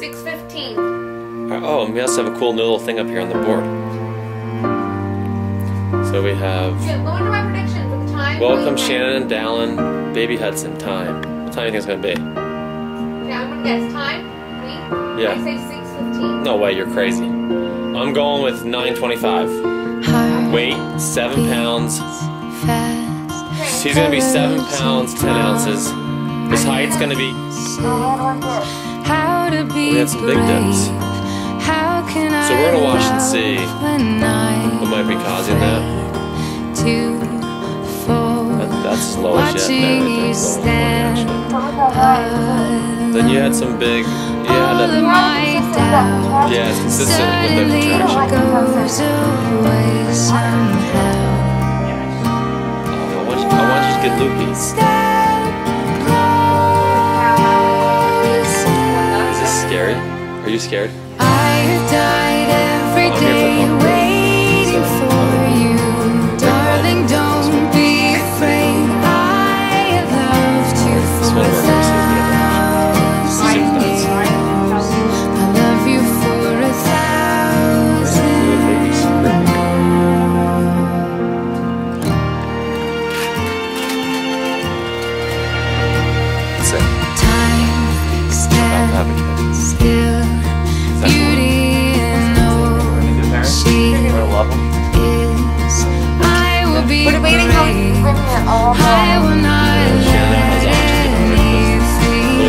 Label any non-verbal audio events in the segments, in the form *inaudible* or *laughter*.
6.15. Uh, oh, and we also have a cool new little thing up here on the board. So we have Okay, go into my predictions at the time. welcome Shannon and Dallin, Baby Hudson time. What time do you think it's gonna be? Okay, I'm gonna guess time. Me? Yeah. I say 6.15. No way, you're crazy. I'm going with 925. Weight, seven pounds. She's gonna be seven pounds, ten ounces. His height's gonna be. How to be We had some big dips. How can So we're gonna watch and see love when I What might be causing that? to fall that that's slow as shit. watching No, you stand. Then you had some big. yeah, all had a, my doubt yeah, it's consistent with the suddenly contraction. goes away somehow Oh, I want you, I want you to get loopy. Scary? Are you scared? Shannon now has let oxygen on her because little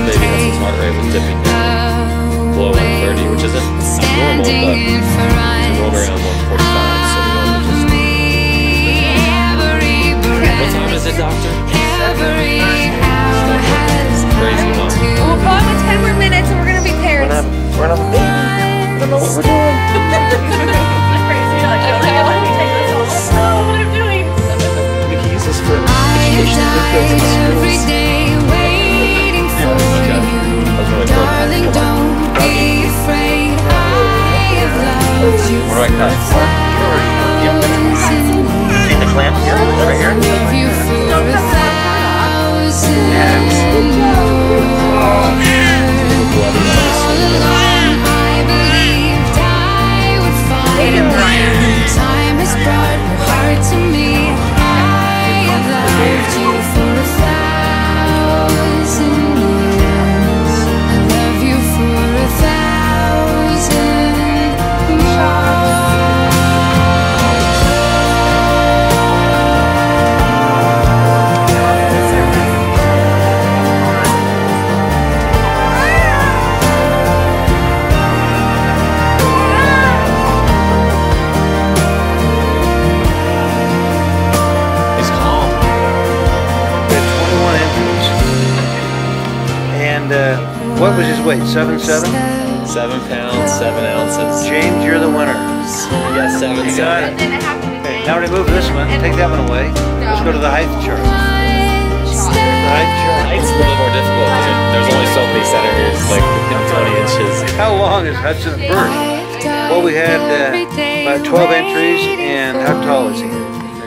baby has his heart rate was dipping down below 130, which isn't normal, Standing but in it's front around 145. You weight? Seven seven. Seven pounds, seven ounces. James, you're the winner. You got seven, You got it. Then it have to be Okay, now remove this one. Take that one away. Let's go to the height chart. The height chart. Height's a little more difficult there's only so many centimeters, like 20 inches. How long is Hudson first? Well, we had uh, about 12 entries, and how tall is he?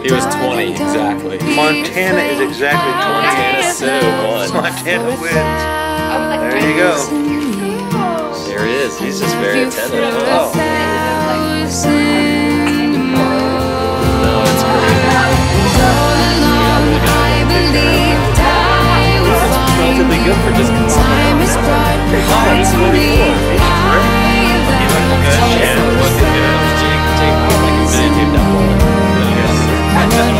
He was 20 exactly. Montana is exactly 20. Montana Sue won. Montana wins. I was like, There you go. There he is. He's just very attentive. Oh. No, it's great. Relatively good for just Time has brought your heart to me. He looks good. Yeah, looking good. Jake, Jake, I like his video down Jake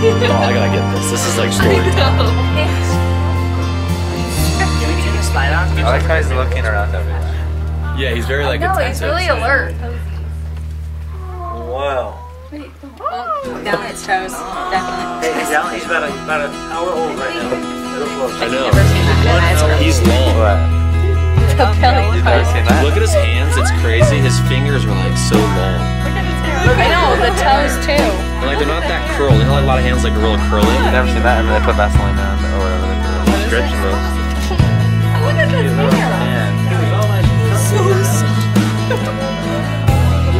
Oh, I gotta get this. This is like story time. I like how he's looking around everything. Yeah, he's very like No, attentive. he's really alert. Wow. Oh, down its toes, definitely. Hey, he's out. He's about, a, about an hour old right now. Real close. I know. Never seen that ice cream. He's long. What? So Kelly You've never seen that? Look at his hands. It's crazy. His fingers are like so long. I know, the toes too. And like they're not that curled. You know, like a lot of hands like are real curly. Never seen that. I mean, they put Vaseline on or whatever they put. Stretching those. Look at this hair.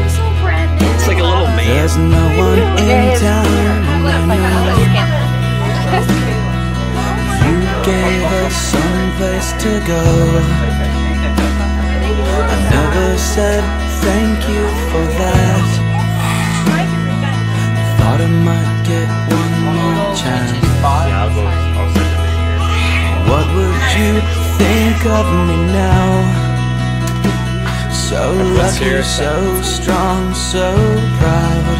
So brand new. It's like a little man. There's no one in town. Look, like another skin. *laughs* You gave us someplace to go. Said thank you for that. Thought I might get one more chance. Yeah, I'll go. I'll send it What would you think of me now? So lucky, so strong, so proud.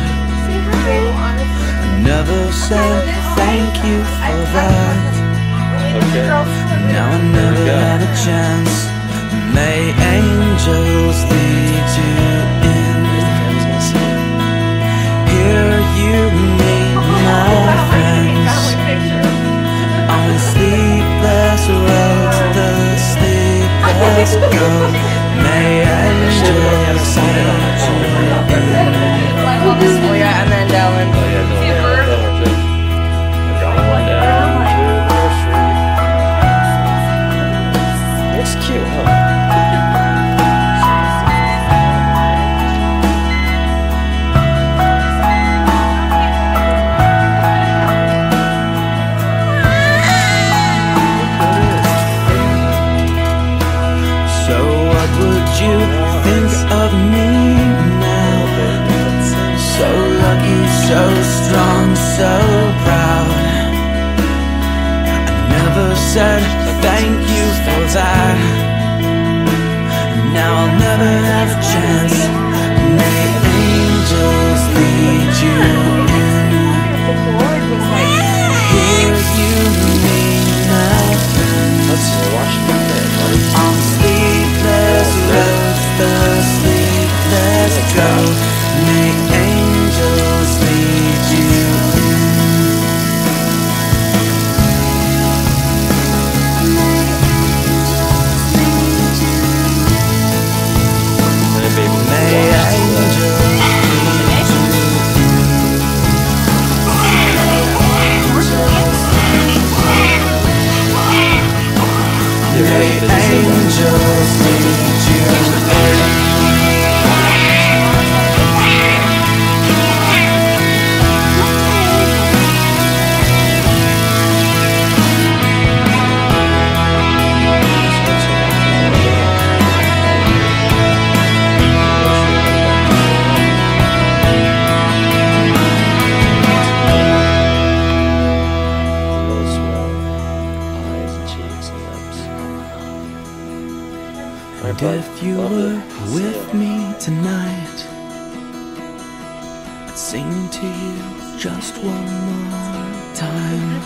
Never said thank you for that. Okay. Now I never had a chance. May angels lead you in. Here you meet my said thank you for that. Now I'll never have a chance. time.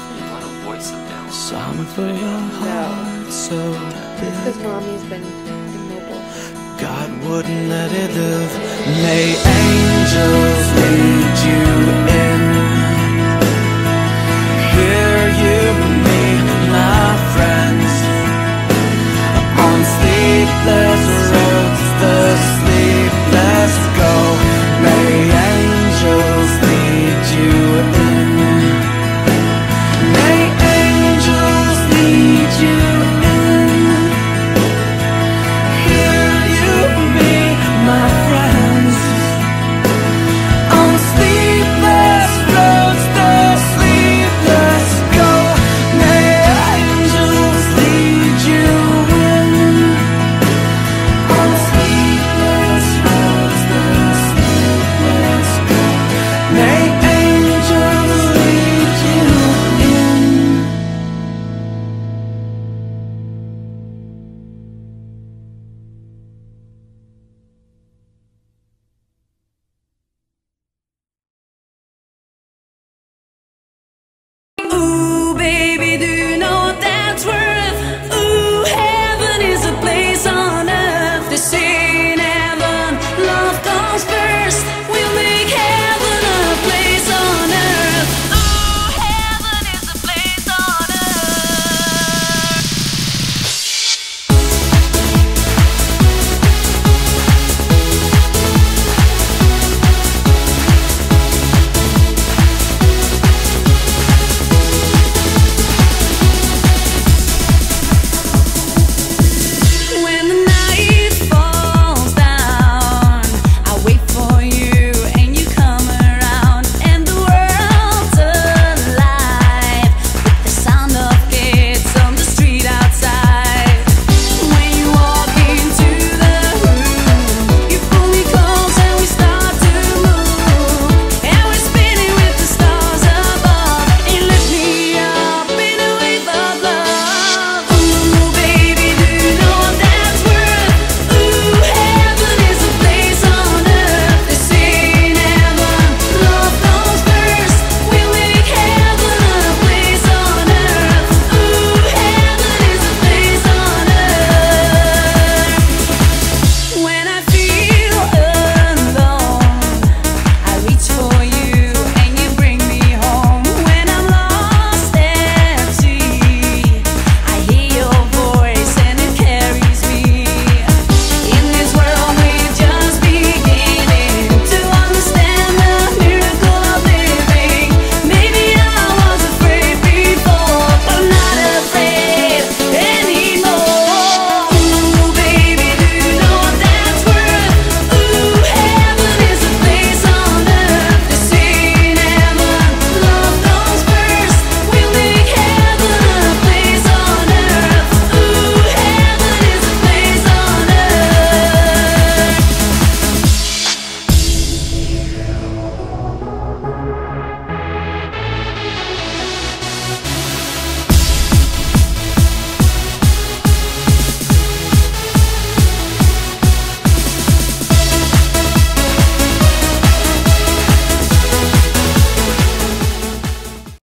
Some for your heart, so Just because mommy's been immobile. God wouldn't let it live. May angels lead you in. Hear you and me, my friends, on sleepless.